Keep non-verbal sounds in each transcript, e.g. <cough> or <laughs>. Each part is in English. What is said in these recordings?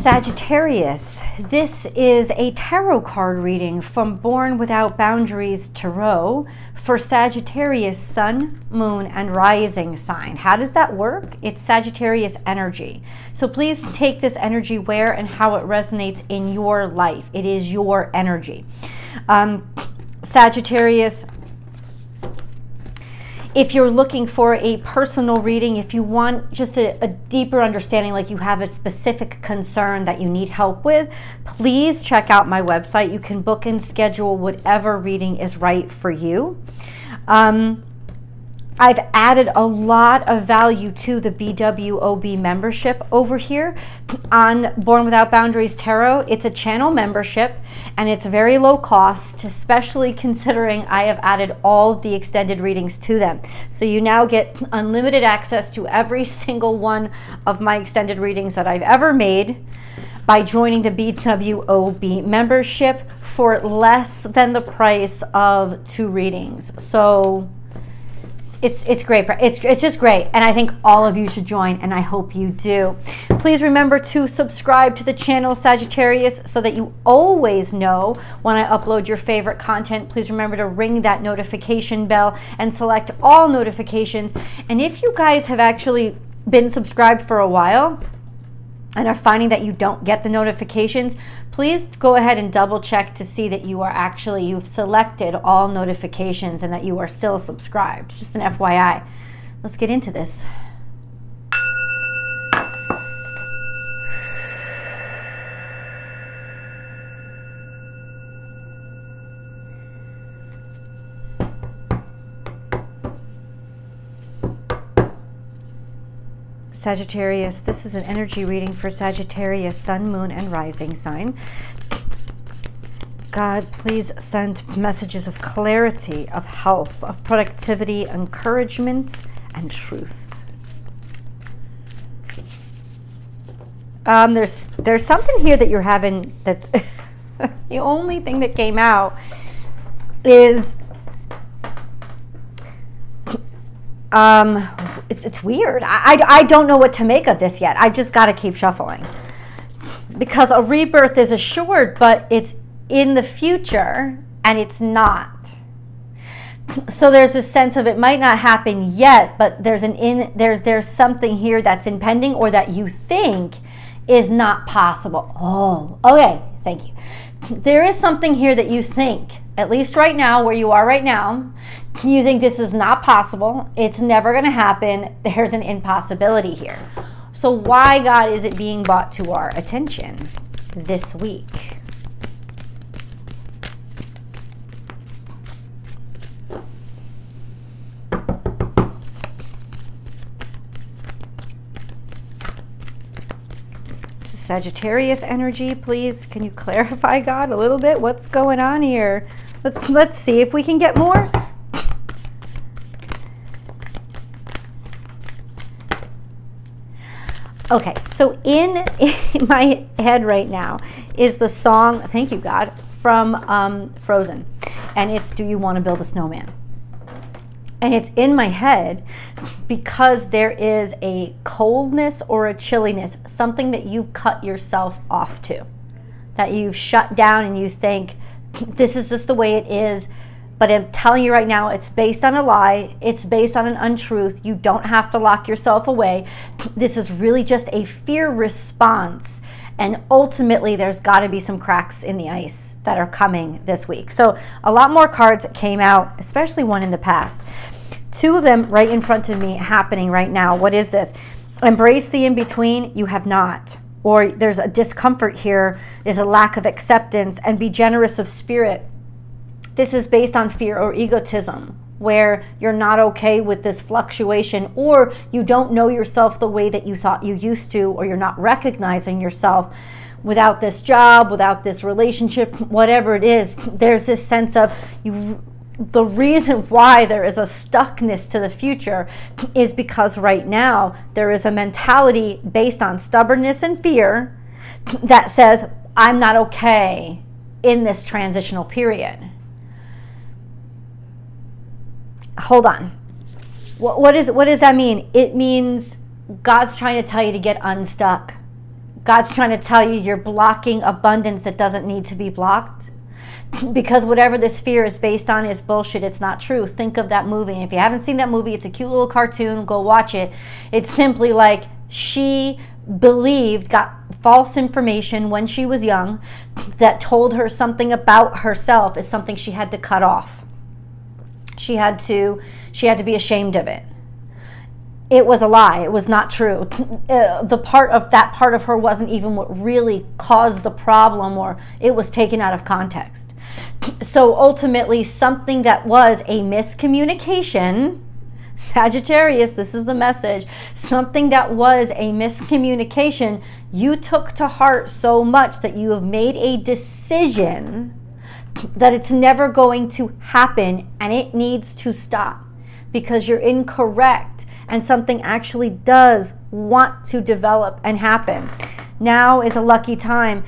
Sagittarius, this is a tarot card reading from Born Without Boundaries Tarot for Sagittarius Sun, Moon, and Rising sign. How does that work? It's Sagittarius energy. So please take this energy where and how it resonates in your life. It is your energy. Um, Sagittarius if you're looking for a personal reading, if you want just a, a, deeper understanding, like you have a specific concern that you need help with, please check out my website. You can book and schedule whatever reading is right for you. Um, I've added a lot of value to the BWOB membership over here on Born Without Boundaries Tarot. It's a channel membership and it's very low cost, especially <laughs> considering I have added all the extended readings to them. So you now get unlimited access to every <laughs> single one of my extended readings that I've ever made by joining the BWOB membership for less than the price of two readings. So it's it's great. It's it's just great, and I think all of you should join, and I hope you do. Please remember to subscribe to the channel Sagittarius so that you always know when I upload your favorite content. Please remember to ring that notification bell and select all notifications. And if you guys have actually been subscribed for a while, and are finding that you don't get the notifications, please go ahead and double check to see that you are actually, you've selected all notifications and that you are still subscribed. Just an FYI. Let's get into this. Sagittarius, this is an energy reading for Sagittarius, Sun, Moon, and Rising sign. God, please send messages of clarity, of health, of productivity, encouragement, and truth. Um, there's there's something here that you're having that <laughs> the only thing that came out is um, it's, it's weird. I, I, I don't know what to make of this yet. I've just got to keep shuffling. Because a rebirth is assured, but it's in the future and it's not. So there's a sense of it might not happen yet, but there's an in there's there's something here that's impending or that you think is not possible. Oh, okay. Thank you. There is something here that you think, at least right now, where you are right now, you think this is not possible, it's never going to happen, there's an impossibility here. So, why, God, is it being brought to our attention this week? Sagittarius energy, please. Can you clarify, God, a little bit? What's going on here? Let's, let's see if we can get more. Okay, so in, in my head right now is the song, thank you God, from um, Frozen. And it's Do You Want to Build a Snowman? And it's in my head because there is a coldness or a chilliness, something that you've cut yourself off to, that you've shut down and you think, this is just the way it is. But I'm telling you right now, it's based on a lie. It's based on an untruth. You don't have to lock yourself away. This is really just a fear response. And ultimately, there's got to be some cracks in the ice that are coming this week. So, a lot more cards came out, especially one in the past. Two of them right in front of me happening right now. What is this? Embrace the in between. You have not. Or there's a discomfort here, there's a lack of acceptance, and be generous of spirit this is based on fear or egotism, where you're not okay with this fluctuation, or you don't know yourself the way that you thought you used to, or you're not recognizing yourself without this job, without this relationship, whatever it is. There's this sense of you the reason why there is a stuckness to the future is because right now there is a mentality based on stubbornness and fear that says, I'm not okay in this transitional period. Hold on. What, what, is, what does that mean? It means God's trying to tell you to get unstuck. God's trying to tell you you're blocking abundance that doesn't need to be blocked. <clears throat> because whatever this fear is based on is bullshit. It's not true. Think of that movie. And if you haven't seen that movie, it's a cute little cartoon. Go watch it. It's simply like she believed, got false information when she was young that told her something about herself is something she had to cut off. She had to she had to be ashamed of it. It was a lie. It was not true. <laughs> Uh, the part of that part of her wasn't even what really caused the problem or it was taken out of context. <clears throat> So ultimately something that was a miscommunication <laughs> Sagittarius, this is the message. Something that was a miscommunication, you took to heart so much that you have made a decision that it's never going to happen and it needs to stop because you're incorrect and something actually does want to develop and happen. Now is a lucky time.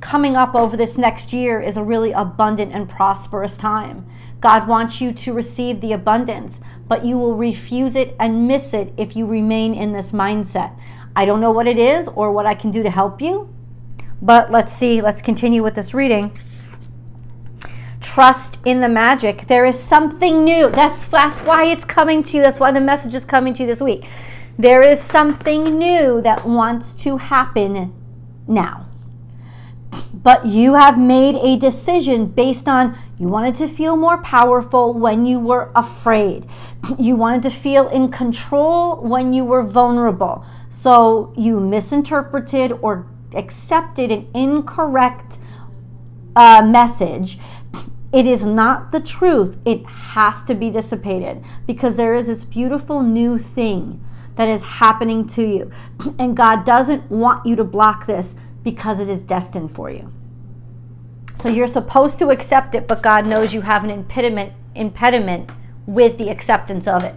Coming up over this next year is a really abundant and prosperous time. God wants you to receive the abundance, but you will refuse it and miss it if you remain in this mindset. I don't know what it is or what I can do to help you, but let's see. Let's continue with this reading. Trust in the magic. There is something new. That's, that's why it's coming to you. That's why the message is coming to you this week. There is something new that wants to happen now but you have made a decision based on you wanted to feel more powerful when you were afraid. <clears throat> You wanted to feel in control when you were vulnerable. So you misinterpreted or accepted an incorrect uh, message. It is not the truth. It has to be dissipated because there is this beautiful new thing that is happening to you. <clears throat> And God doesn't want you to block this because it is destined for you. So you're supposed to accept it, but God knows you have an impediment impediment with the acceptance of it.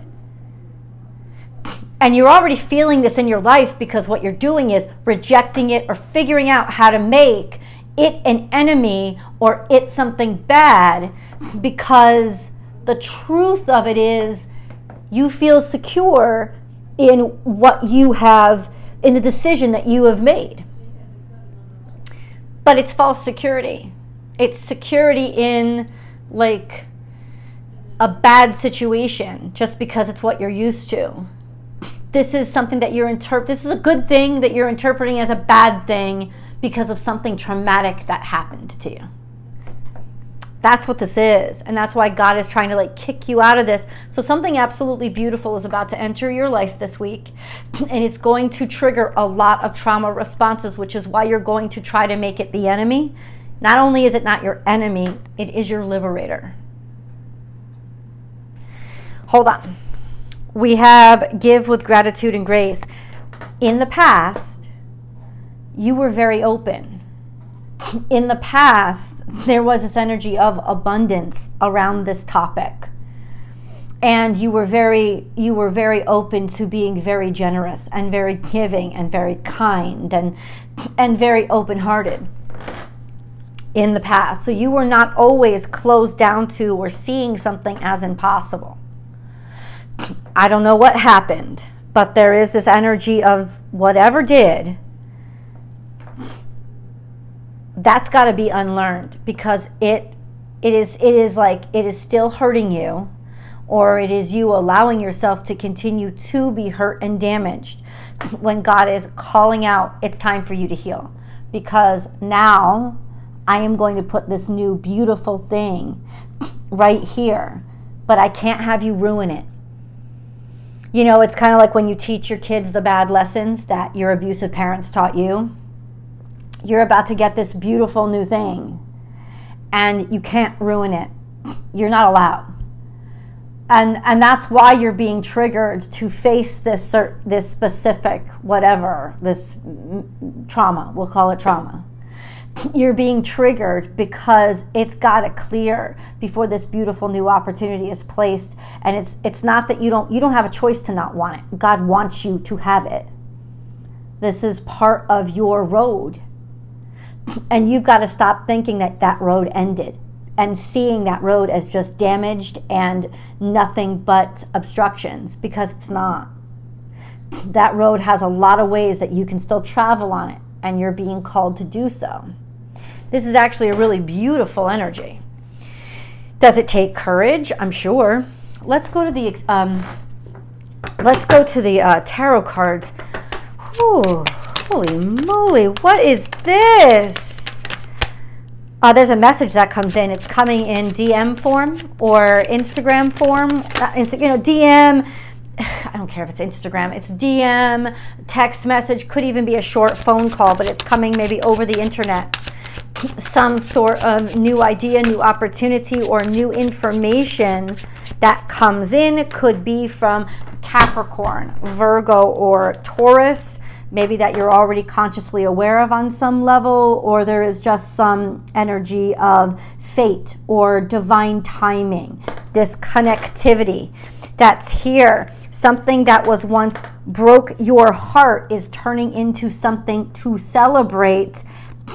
<clears throat> And you're already feeling this in your life because what you're doing is rejecting it or figuring out how to make it an enemy or it something bad because the truth of it is you feel secure in what you have in the decision that you have made but it's false security. It's security in like a bad situation just because it's what you're used to. This is something that you're interpret this is a good thing that you're interpreting as a bad thing because of something traumatic that happened to you. That's what this is. And that's why God is trying to like kick you out of this. So something absolutely beautiful is about to enter your life this week. <clears throat> And it's going to trigger a lot of trauma responses, which is why you're going to try to make it the enemy. Not only is it not your enemy, it is your liberator. Hold on. We have give with gratitude and grace. In the past, you were very open in the past, there was this energy of abundance around this topic. And you were very you were very open to being very generous and very giving and very kind and and very open-hearted in the past. So you were not always closed down to or seeing something as impossible. I don't know what happened, but there is this energy of whatever did that's got to be unlearned because it it is it is like it is still hurting you or it is you allowing yourself to continue to be hurt and damaged. When God is calling out it's time for you to heal because now I am going to put this new beautiful thing right here but I can't have you ruin it. You know it's kind of like when you teach your kids the bad lessons that your abusive parents taught you you're about to get this beautiful new thing and you can't ruin it. You're not allowed. And and that's why you're being triggered to face this this specific whatever, this trauma. We'll call it trauma. You're being triggered because it's got to clear before this beautiful new opportunity is placed and it's it's not that you don't you don't have a choice to not want it. God wants you to have it. This is part of your road and you've got to stop thinking that that road ended and seeing that road as just damaged and nothing but obstructions because it's not. That road has a lot of ways that you can still travel on it and you're being called to do so. This is actually a really beautiful energy. Does it take courage? I'm sure. Let's go to the um, let's go to the uh, tarot cards. Ooh, holy moly! What is this? Uh, there's a message that comes in. It's coming in DM form or Instagram form. Uh, you know, DM. <sighs> I don't care if it's Instagram. It's DM, text message. Could even be a short phone call, but it's coming maybe over the internet some sort of new idea, new opportunity, or new information that comes in. could be from Capricorn, Virgo, or Taurus. Maybe that you're already consciously aware of on some level, or there is just some energy of fate or divine timing, this connectivity that's here. Something that was once broke your heart is turning into something to celebrate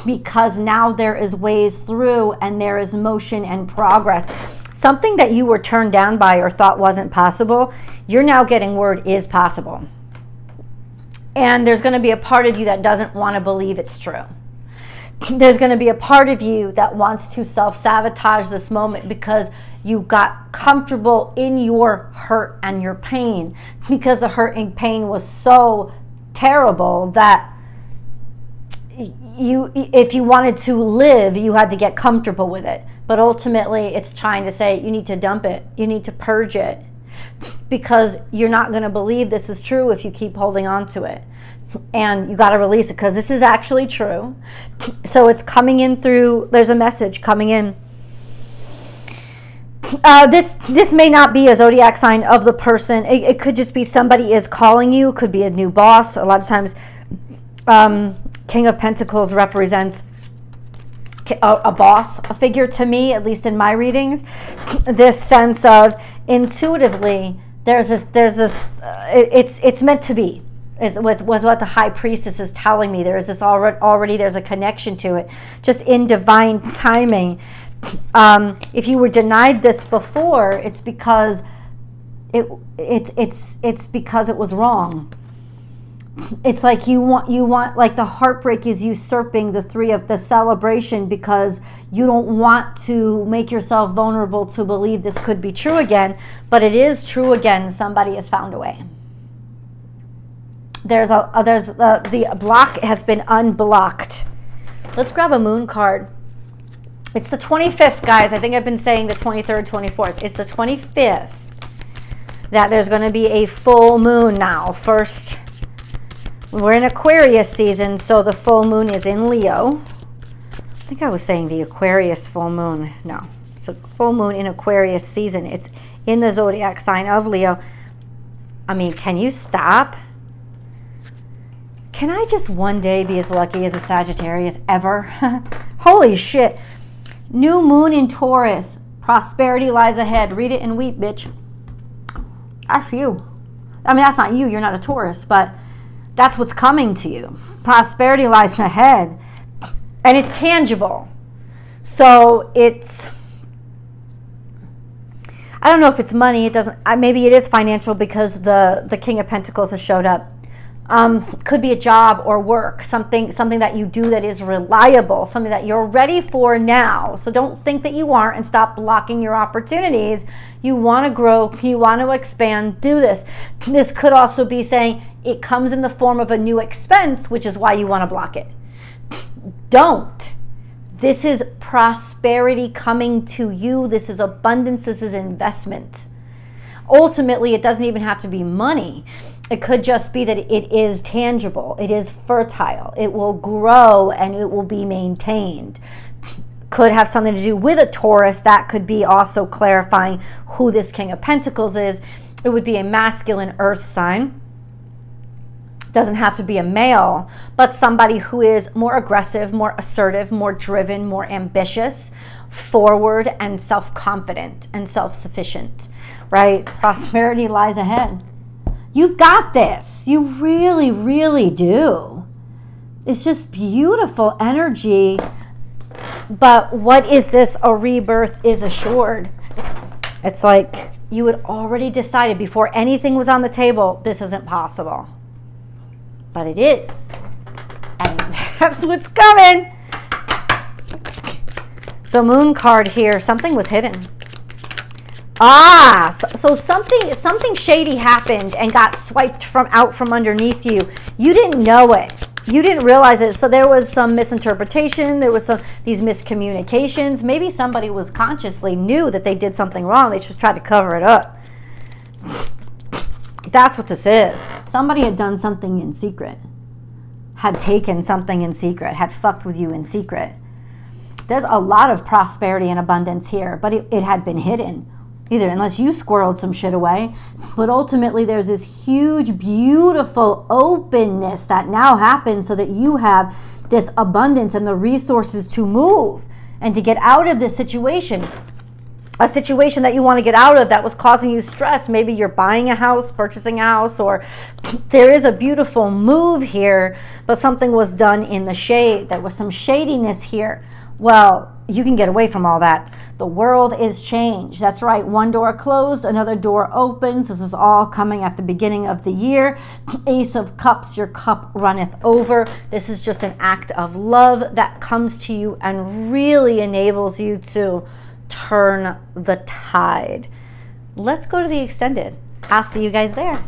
because now there is ways through and there is motion and progress. Something that you were turned down by or thought wasn't possible, you're now getting word is possible. And there's going to be a part of you that doesn't want to believe it's true. <clears throat> There's going to be a part of you that wants to self sabotage this moment because you got comfortable in your hurt and your pain. Because the hurt and pain was so terrible that you if you wanted to live you had to get comfortable with it. But ultimately it's trying to say you need to dump it. You need to purge it because you're not going to believe this is true if you keep holding on to it. And you got to release it because this is actually true. So it's coming in through there's a message coming in. Uh, this this may not be a zodiac sign of the person. It, it, could just be somebody is calling you it could be a new boss. A lot of times um, King of Pentacles represents a, a, boss, a figure to me, at least in my readings. This sense of intuitively, there's this, there's this, uh, it, it's it's meant to be. Is was was what the high priestess is telling me. There is this already already there's a connection to it, just in divine timing. Um, if you were denied this before, it's because it it's it's it's because it was wrong it's like you want you want like the heartbreak is usurping the three of the celebration because you don't want to make yourself vulnerable to believe this could be true again but it is true again. Somebody has found a way. There's a, a there's a, the block has been unblocked. Let's grab a moon card. It's the 25th guys. I think i've been saying the 23rd 24th it's the 25th that there's going to be a full moon now. First we're in Aquarius season, so the full moon is in Leo. I think I was saying the Aquarius full moon. No, it's a full moon in Aquarius season. It's in the zodiac sign of Leo. I mean, can you stop? Can I just one day be as lucky as a Sagittarius ever? <laughs> Holy shit. New moon in Taurus. Prosperity lies ahead. Read it and weep, bitch. That's you. I mean, that's not you. You're not a Taurus, but that's what's coming to you. Prosperity lies ahead, and it's tangible. So it's. I don't know if it's money. It doesn't. Maybe it is financial because the the King of Pentacles has showed up. Um, could be a job or work, something something that you do that is reliable, something that you're ready for now. So don't think that you aren't and stop blocking your opportunities. You want to grow, <laughs> you want to expand, do this. This could also be saying it comes in the form of a new expense, which is why you want to block it. <sniffs> Don't. This is prosperity coming to you. This is abundance. This is investment. Ultimately, it doesn't even have to be money. It could just be that it is tangible, it is fertile, it will grow and it will be maintained. Could have something to do with a Taurus. That could be also clarifying who this King of Pentacles is. It would be a masculine earth sign. Doesn't have to be a male, but somebody who is more aggressive, more assertive, more driven, more ambitious, forward, and self confident and self sufficient, right? Prosperity lies ahead. You've got this. You really, really do. It's just beautiful energy. But what is this? A rebirth is assured. It's like you had already decided before anything was on the table, this isn't possible. But it is. And <laughs> That's what's coming. The moon card here, something was hidden. Ah, so, so, something something shady happened and got swiped from out from underneath you. You didn't know it. You didn't realize it. So there was some misinterpretation. There was some these miscommunications. Maybe somebody was consciously knew that they did something wrong. They just tried to cover it up. That's what this is. Somebody had done something in secret. Had taken something in secret. Had fucked with you in secret. There's a lot of prosperity and abundance here, but it, it had been hidden either, unless you squirreled some shit away. But ultimately, there's this huge, beautiful openness that now happens so that you have this abundance and the resources to move and to get out of this situation. A situation that you want to get out of that was causing you stress. Maybe you're buying a house, purchasing a house, or <clears throat> there is a beautiful move here, but something was done in the shade. There was some shadiness here. Well, you can get away from all that. The world is changed. That's right. One door closed, another door opens. This is all coming at the beginning of the year. <clears throat> Ace of Cups, your cup runneth over. This is just an act of love that comes to you and really enables you to turn the tide. Let's go to the extended. I'll see you guys there.